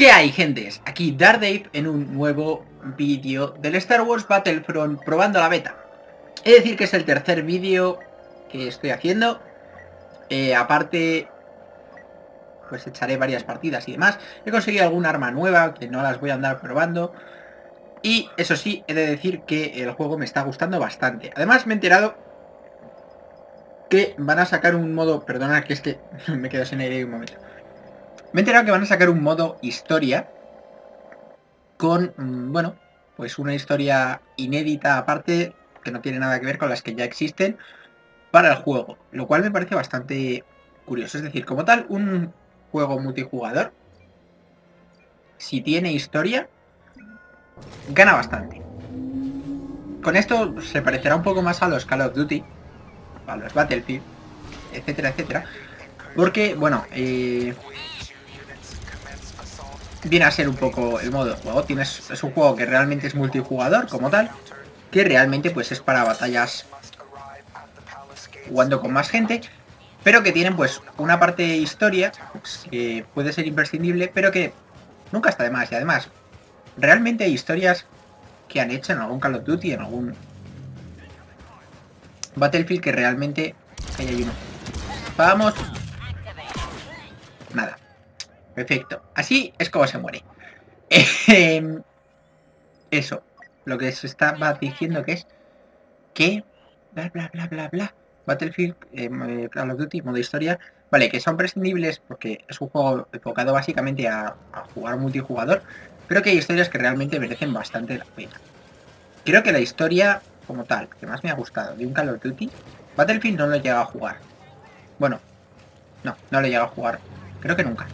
¿Qué hay, gentes? Aquí Dardave en un nuevo vídeo del Star Wars Battlefront probando la beta. Es decir que es el tercer vídeo que estoy haciendo. Eh, aparte, pues echaré varias partidas y demás. He conseguido alguna arma nueva que no las voy a andar probando. Y eso sí, he de decir que el juego me está gustando bastante. Además me he enterado que van a sacar un modo... Perdona que es que me quedo sin aire un momento. Me he enterado que van a sacar un modo historia con, mm, bueno, pues una historia inédita aparte que no tiene nada que ver con las que ya existen para el juego, lo cual me parece bastante curioso. Es decir, como tal, un juego multijugador, si tiene historia, gana bastante. Con esto se parecerá un poco más a los Call of Duty, a los Battlefield, etcétera, etcétera. Porque, bueno, eh, viene a ser un poco el modo de juego. Tienes, es un juego que realmente es multijugador como tal, que realmente pues es para batallas jugando con más gente, pero que tienen pues una parte de historia pues, que puede ser imprescindible, pero que nunca está de más. Y además, realmente hay historias que han hecho en algún Call of Duty, en algún Battlefield que realmente... Hay uno. Vamos. Nada. Perfecto. Así es como se muere. Em, eso. Lo que se estaba diciendo que es que... Bla, bla, bla, bla, bla. Battlefield, Call of Duty, modo historia. Vale, que son prescindibles porque es un juego enfocado básicamente a, a jugar multijugador. Pero que hay historias que realmente merecen bastante la pena. Creo que la historia como tal, que más me ha gustado de un Call of Duty, Battlefield no lo he llegado a jugar. Bueno, no, no lo he llegado a jugar. Creo que nunca.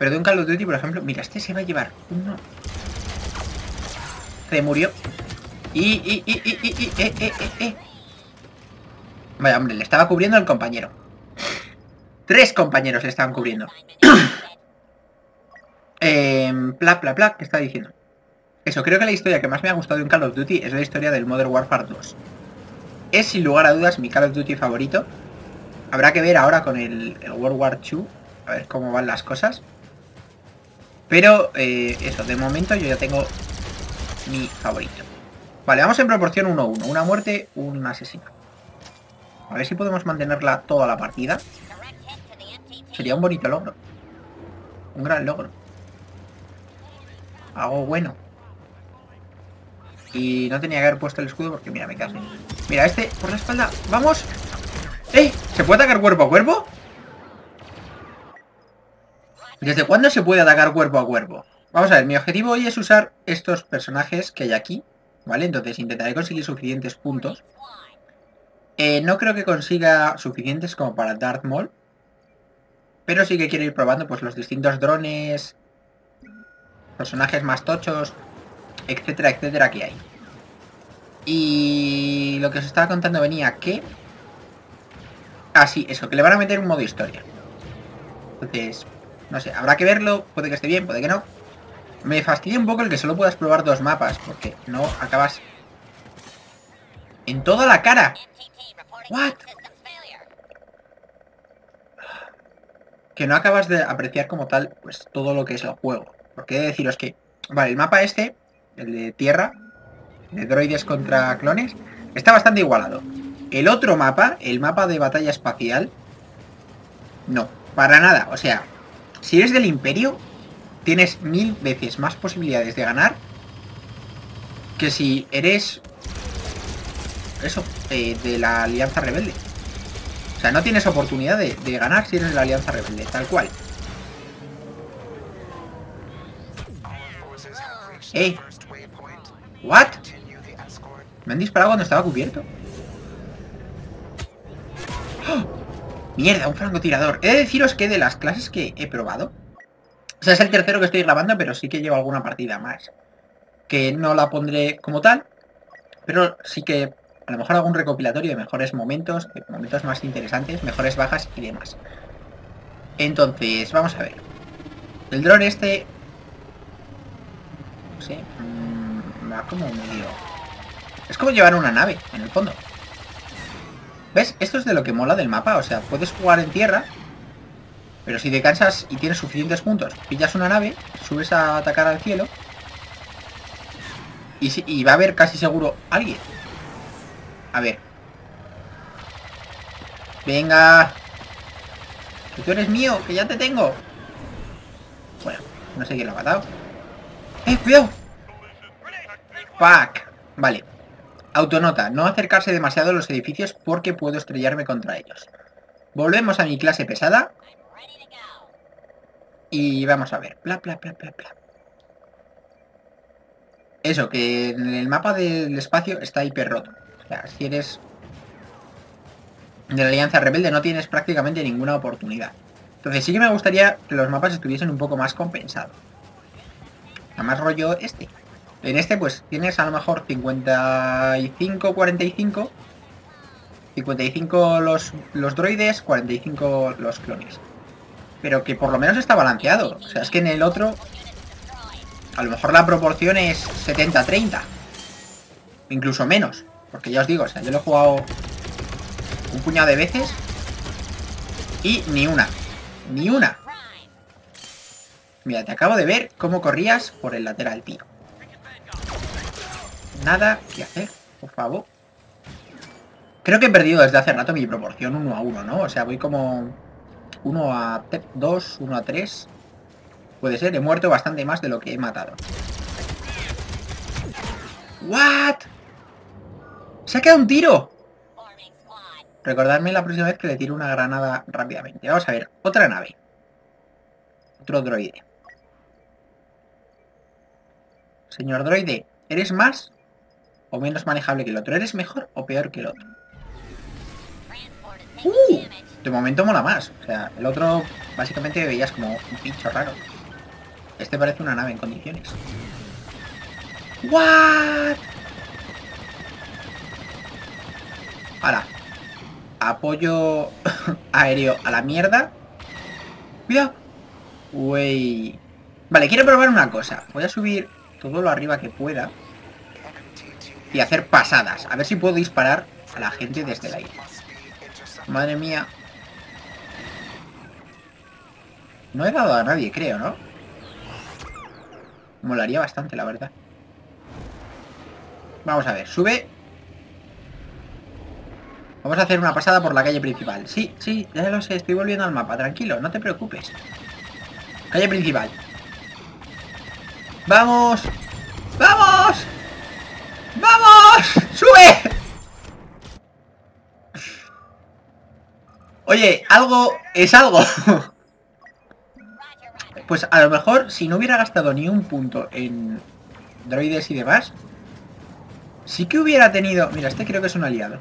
Pero de un Call of Duty, por ejemplo, mira, este se va a llevar uno. Se murió. Y, y, y, y, y, y, eh, eh, eh, eh. Vaya, hombre, le estaba cubriendo al compañero. Tres compañeros le estaban cubriendo. eh, bla, bla, bla, ¿qué está diciendo? Eso, creo que la historia que más me ha gustado de un Call of Duty es la historia del Modern Warfare 2. Es sin lugar a dudas mi Call of Duty favorito. Habrá que ver ahora con el, el World War 2, a ver cómo van las cosas. Pero eh, eso, de momento yo ya tengo mi favorito. Vale, vamos en proporción 1-1. Una muerte, un asesino. A ver si podemos mantenerla toda la partida. Sería un bonito logro. Un gran logro. Algo bueno. Y no tenía que haber puesto el escudo porque mira, me caso. Mira, este por la espalda. ¡Vamos! ¡Eh! ¿Se puede atacar cuerpo a cuerpo? ¿Desde cuándo se puede atacar cuerpo a cuerpo? Vamos a ver, mi objetivo hoy es usar estos personajes que hay aquí, ¿vale? Entonces intentaré conseguir suficientes puntos. Eh, no creo que consiga suficientes como para Darth Maul. Pero sí que quiero ir probando pues los distintos drones, personajes más tochos, etcétera, etcétera que hay. Y lo que os estaba contando venía que... Ah, sí, eso, que le van a meter un modo historia. Entonces, no sé, habrá que verlo, puede que esté bien, puede que no. Me fastidia un poco el que solo puedas probar dos mapas, porque no acabas... En toda la cara. What? Que no acabas de apreciar como tal, pues todo lo que es el juego. Porque he de deciros que, vale, el mapa este, el de tierra, de droides contra clones, está bastante igualado. El otro mapa, el mapa de batalla espacial, no, para nada. O sea, si eres del imperio, tienes mil veces más posibilidades de ganar que si eres eso, eh, de la alianza rebelde. O sea, no tienes oportunidad de, de, ganar si eres de la alianza rebelde, tal cual. ¡Eh! ¿What? Me han disparado cuando estaba cubierto. Mierda, un francotirador. He de deciros que de las clases que he probado... O sea, es el tercero que estoy grabando, pero sí que llevo alguna partida más. Que no la pondré como tal. Pero sí que a lo mejor algún recopilatorio de mejores momentos, de momentos más interesantes, mejores bajas y demás. Entonces, vamos a ver. El dron este... No sé. Mmm, va como medio... Es como llevar una nave, en el fondo. ¿Ves? Esto es de lo que mola del mapa. O sea, puedes jugar en tierra. Pero si te cansas y tienes suficientes puntos, pillas una nave, subes a atacar al cielo y, y va a haber casi seguro alguien. A ver. Venga. Que tú eres mío, que ya te tengo. Bueno, no sé quién lo ha matado. ¡Eh, cuidado! ¡Fuck! Vale. Autonota, no acercarse demasiado a los edificios porque puedo estrellarme contra ellos. Volvemos a mi clase pesada. Y vamos a ver. Bla, bla, bla, bla. Eso, que en el mapa del espacio está hiper roto. O sea, si eres de la Alianza Rebelde no tienes prácticamente ninguna oportunidad. Entonces sí que me gustaría que los mapas estuviesen un poco más compensados. más rollo este. En este pues tienes a lo mejor 55, 45. 55 los, los droides, 45 los clones. Pero que por lo menos está balanceado. O sea, es que en el otro... A lo mejor la proporción es 70-30. Incluso menos. Porque ya os digo, o sea, yo lo he jugado un puñado de veces. Y ni una. Ni una. Mira, te acabo de ver cómo corrías por el lateral, tío. Nada que hacer, por favor. Creo que he perdido desde hace rato mi proporción 1 a 1, ¿no? O sea, voy como 1 a 2, 1 a 3. Puede ser, he muerto bastante más de lo que he matado. ¿What? ¡Se ha quedado un tiro! Recordarme la próxima vez que le tiro una granada rápidamente. Vamos a ver, otra nave. Otro droide. Señor droide, ¿eres más o menos manejable que el otro? ¿Eres mejor o peor que el otro? ¡Uh! De momento mola más. O sea, el otro básicamente veías como un pincho raro. Este parece una nave en condiciones. ¿What? Ahora, apoyo aéreo a la mierda. Cuidado. Uy. Vale, quiero probar una cosa. Voy a subir todo lo arriba que pueda. Y hacer pasadas. A ver si puedo disparar a la gente desde el aire. Madre mía. No he dado a nadie, creo, ¿no? Molaría bastante, la verdad. Vamos a ver, sube Vamos a hacer una pasada por la calle principal. Sí, sí, ya lo sé, estoy volviendo al mapa. Tranquilo, no te preocupes. Calle principal. ¡Vamos! ¡Vamos! ¡Vamos! ¡Sube! Oye, algo es algo. Pues a lo mejor, si no hubiera gastado ni un punto en droides y demás, sí que hubiera tenido... Mira, este creo que es un aliado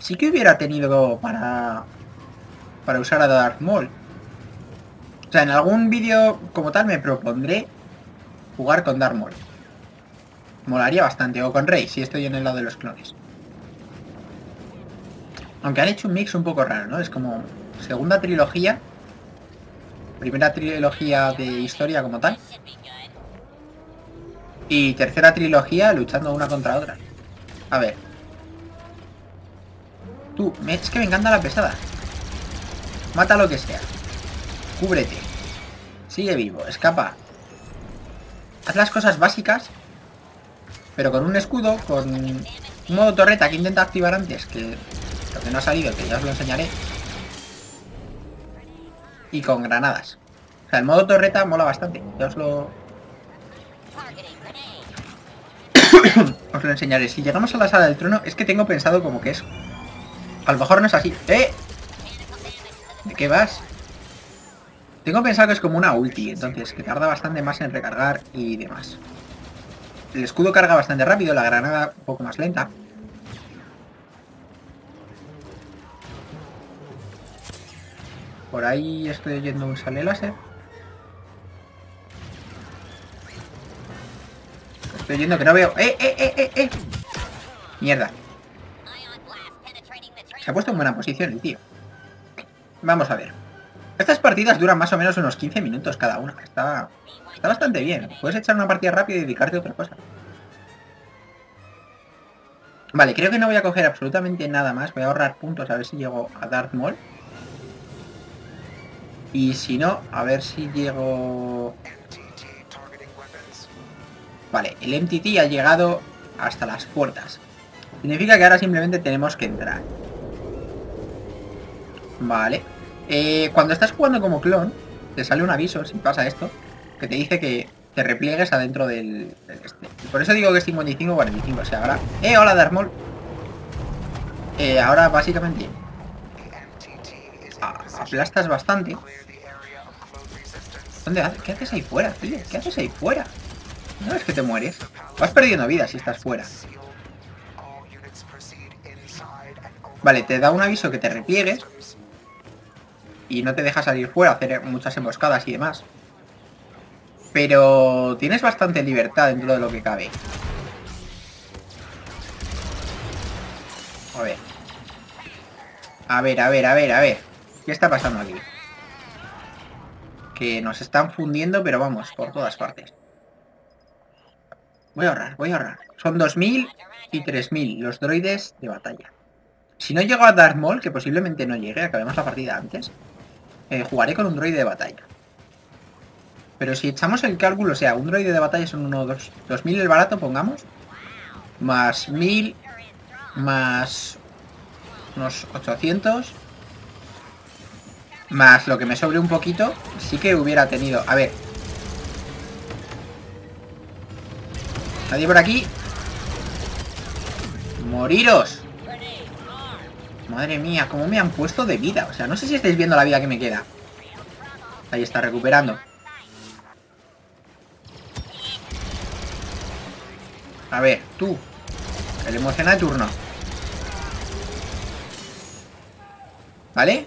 sí que hubiera tenido para, para usar a Darth Maul. O sea, en algún vídeo como tal me propondré jugar con Darth Maul. Molaría bastante. O con Rey, si estoy en el lado de los clones. Aunque han hecho un mix un poco raro, ¿no? Es como segunda trilogía. Primera trilogía de historia como tal. Y tercera trilogía luchando una contra otra. A ver, Tú, es que me encanta la pesada. Mata lo que sea. Cúbrete. Sigue vivo, escapa. Haz las cosas básicas. Pero con un escudo, con un modo torreta que intenta activar antes, que lo que no ha salido, que ya os lo enseñaré. Y con granadas. O sea, el modo torreta mola bastante. Ya os lo... os lo enseñaré. Si llegamos a la sala del trono, es que tengo pensado como que es a lo mejor no es así. ¡Eh! ¿De qué vas? Tengo pensado que es como una ulti, entonces que tarda bastante más en recargar y demás. El escudo carga bastante rápido, la granada un poco más lenta. Por ahí estoy oyendo un sale láser. Estoy oyendo que no veo... ¡Eh, eh, eh, eh, eh! Mierda. Se ha puesto en buena posición el tío. Vamos a ver. Estas partidas duran más o menos unos 15 minutos cada una. Está, está bastante bien. Puedes echar una partida rápida y dedicarte a otra cosa. Vale, creo que no voy a coger absolutamente nada más. Voy a ahorrar puntos a ver si llego a Darth Maul. Y si no, a ver si llego... Vale, el MTT ha llegado hasta las puertas. Significa que ahora simplemente tenemos que entrar. Vale. Eh, cuando estás jugando como clon, te sale un aviso, si pasa esto, que te dice que te repliegues adentro del, este. por eso digo que es 55-45, o sea, ahora... ¡Eh, hola, Darmol! Eh, ahora básicamente... aplastas bastante. ¿Dónde haces? ¿Qué haces ahí fuera, tío? ¿Qué haces ahí fuera? No es que te mueres. Vas perdiendo vida si estás fuera. Vale, te da un aviso que te repliegues. Y no te deja salir fuera, hacer muchas emboscadas y demás. Pero tienes bastante libertad dentro de lo que cabe. A ver. A ver, a ver, a ver, a ver. ¿Qué está pasando aquí? Que nos están fundiendo, pero vamos, por todas partes. Voy a ahorrar, voy a ahorrar. Son 2.000 y 3.000 los droides de batalla. Si no llego a Darth Maul, que posiblemente no llegue, acabemos la partida antes, eh, jugaré con un droide de batalla. Pero si echamos el cálculo, o sea, un droide de batalla son unos 2.000 el barato, pongamos, más 1.000, más unos 800, más lo que me sobre un poquito, sí que hubiera tenido... A ver, Nadie por aquí. ¡Moriros! Madre mía, cómo me han puesto de vida. O sea, no sé si estáis viendo la vida que me queda. Ahí está, recuperando. A ver, tú. El emociona de turno. ¿Vale?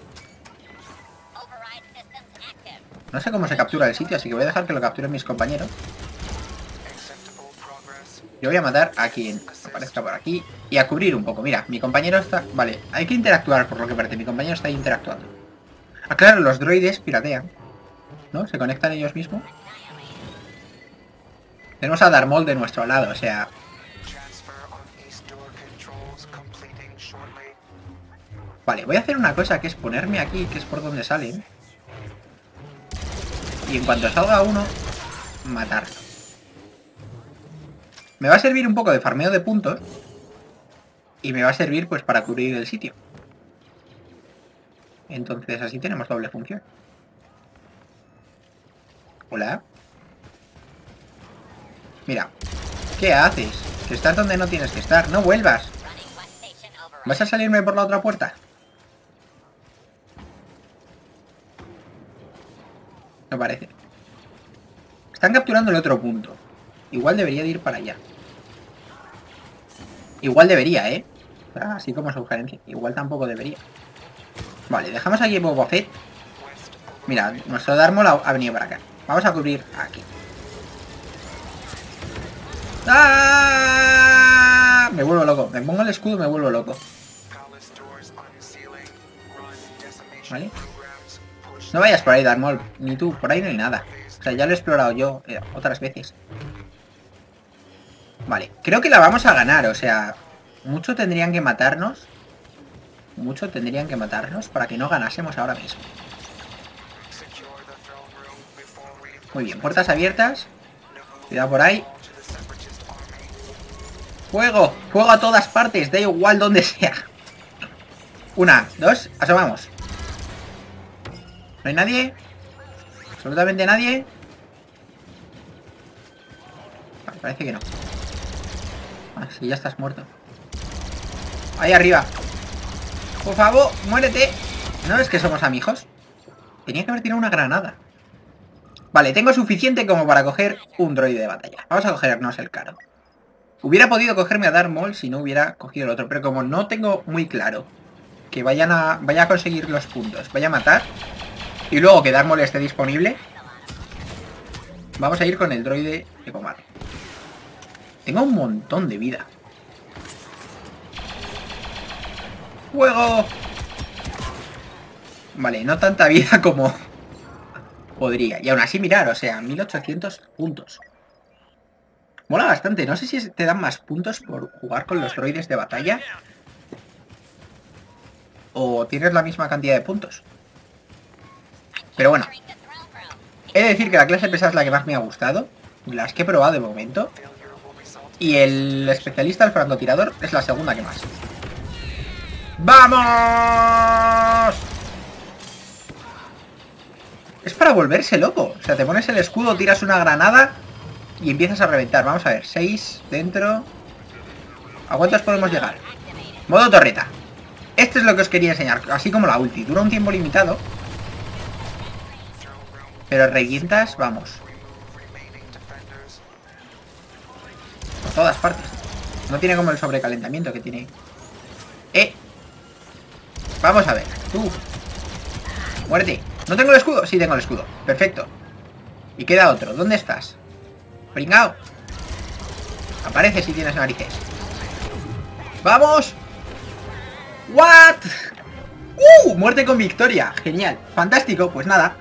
No sé cómo se captura el sitio, así que voy a dejar que lo capturen mis compañeros. Yo voy a matar a quien aparezca por aquí y a cubrir un poco. Mira, mi compañero está... Vale, hay que interactuar por lo que parece. Mi compañero está interactuando. Ah, claro, los droides piratean. ¿No? Se conectan ellos mismos. Tenemos a Darmol de nuestro lado, o sea... Vale, voy a hacer una cosa que es ponerme aquí, que es por donde salen. Y en cuanto salga uno, matarlo. Me va a servir un poco de farmeo de puntos. Y me va a servir pues para cubrir el sitio. Entonces así tenemos doble función. Hola. Mira. ¿Qué haces? Que estás donde no tienes que estar. No vuelvas. ¿Vas a salirme por la otra puerta? No parece. Están capturando el otro punto. Igual debería de ir para allá. Igual debería, ¿eh? Así como sugerencia. Igual tampoco debería. Vale, dejamos aquí Boba Fett. Mira, nuestro Darmol ha venido para acá. Vamos a cubrir aquí. ¡Ah! Me vuelvo loco. Me pongo el escudo me vuelvo loco. ¿Vale? No vayas por ahí, Darmol. Ni tú. Por ahí no hay nada. O sea, ya lo he explorado yo eh, otras veces. Vale, creo que la vamos a ganar, o sea, mucho tendrían que matarnos. Mucho tendrían que matarnos para que no ganásemos ahora mismo. Muy bien, puertas abiertas. Cuidado por ahí. ¡Fuego! ¡Fuego a todas partes! Da igual donde sea. Una, dos, asomamos. ¿No hay nadie? ¿Absolutamente nadie? parece que no. Ah, sí, ya estás muerto. Ahí arriba. Por favor, muérete. ¿No ves que somos amigos? Tenía que haber tirado una granada. Vale, tengo suficiente como para coger un droide de batalla. Vamos a cogernos el caro. Hubiera podido cogerme a Darth Maul si no hubiera cogido el otro, pero como no tengo muy claro que vayan a, vaya a conseguir los puntos, vaya a matar, y luego que Darth Maul esté disponible, vamos a ir con el droide de combate. Tengo un montón de vida. ¡Fuego! Vale, no tanta vida como podría. Y aún así, mirar, o sea, 1800 puntos. Mola bastante. No sé si te dan más puntos por jugar con los droides de batalla. O tienes la misma cantidad de puntos. Pero bueno. He de decir que la clase pesada es la que más me ha gustado. Las que he probado de momento. Y el especialista, el francotirador, es la segunda que más. ¡Vamos! Es para volverse loco. O sea, te pones el escudo, tiras una granada y empiezas a reventar. Vamos a ver, 6 dentro. ¿A cuántos podemos llegar? Modo torreta. Esto es lo que os quería enseñar, así como la ulti. Dura un tiempo limitado. Pero revientas, vamos. Todas partes. No tiene como el sobrecalentamiento que tiene. ¡Eh! Vamos a ver, tú. Muerte. ¿No tengo el escudo? Sí, tengo el escudo. Perfecto. Y queda otro. ¿Dónde estás? Pringao. Aparece si tienes narices. ¡Vamos! ¿What? ¡Uh! Muerte con victoria. Genial. Fantástico. Pues nada.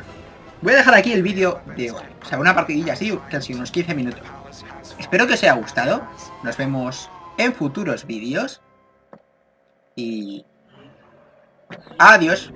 Voy a dejar aquí el vídeo de... O sea, una partidilla así, casi unos 15 minutos. Espero que os haya gustado. Nos vemos en futuros vídeos. Y... Adiós.